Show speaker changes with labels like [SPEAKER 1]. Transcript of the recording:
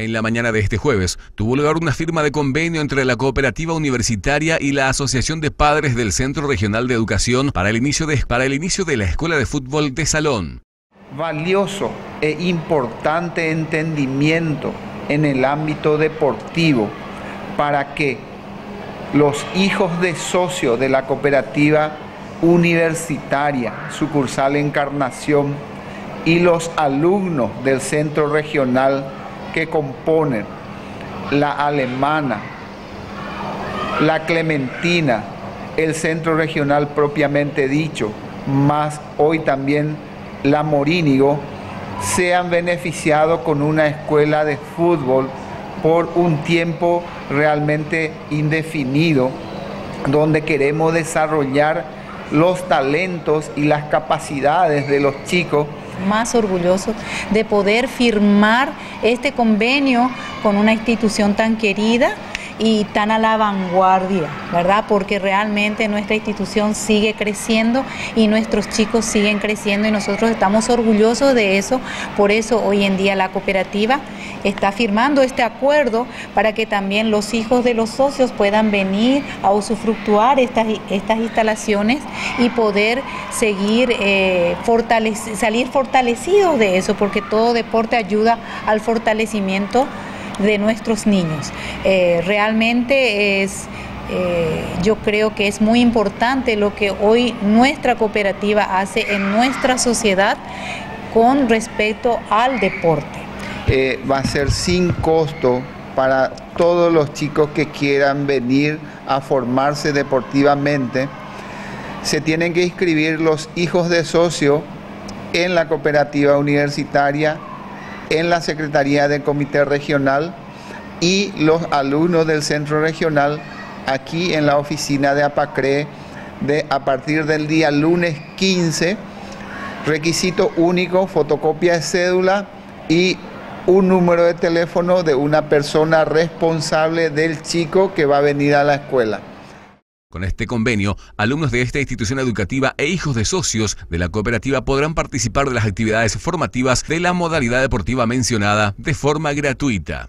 [SPEAKER 1] En la mañana de este jueves tuvo lugar una firma de convenio entre la cooperativa universitaria y la Asociación de Padres del Centro Regional de Educación para el inicio de, para el inicio de la Escuela de Fútbol de Salón.
[SPEAKER 2] Valioso e importante entendimiento en el ámbito deportivo para que los hijos de socio de la cooperativa universitaria, sucursal Encarnación, y los alumnos del centro regional que componen la alemana, la clementina, el centro regional propiamente dicho, más hoy también la Morínigo, sean beneficiados con una escuela de fútbol por un tiempo realmente indefinido, donde queremos desarrollar los talentos y las capacidades de los chicos
[SPEAKER 3] más orgullosos de poder firmar este convenio con una institución tan querida y tan a la vanguardia, ¿verdad? Porque realmente nuestra institución sigue creciendo y nuestros chicos siguen creciendo y nosotros estamos orgullosos de eso. Por eso hoy en día la cooperativa está firmando este acuerdo para que también los hijos de los socios puedan venir a usufructuar estas, estas instalaciones y poder seguir eh, salir fortalecidos de eso, porque todo deporte ayuda al fortalecimiento de nuestros niños. Eh, realmente es, eh, yo creo que es muy importante lo que hoy nuestra cooperativa hace en nuestra sociedad con respecto al deporte.
[SPEAKER 2] Eh, va a ser sin costo para todos los chicos que quieran venir a formarse deportivamente. Se tienen que inscribir los hijos de socio en la cooperativa universitaria en la Secretaría del Comité Regional y los alumnos del Centro Regional aquí en la oficina de APACRE de, a partir del día lunes 15. Requisito único, fotocopia de cédula y un número de teléfono de una persona responsable del chico que va a venir a la escuela.
[SPEAKER 1] Con este convenio, alumnos de esta institución educativa e hijos de socios de la cooperativa podrán participar de las actividades formativas de la modalidad deportiva mencionada de forma gratuita.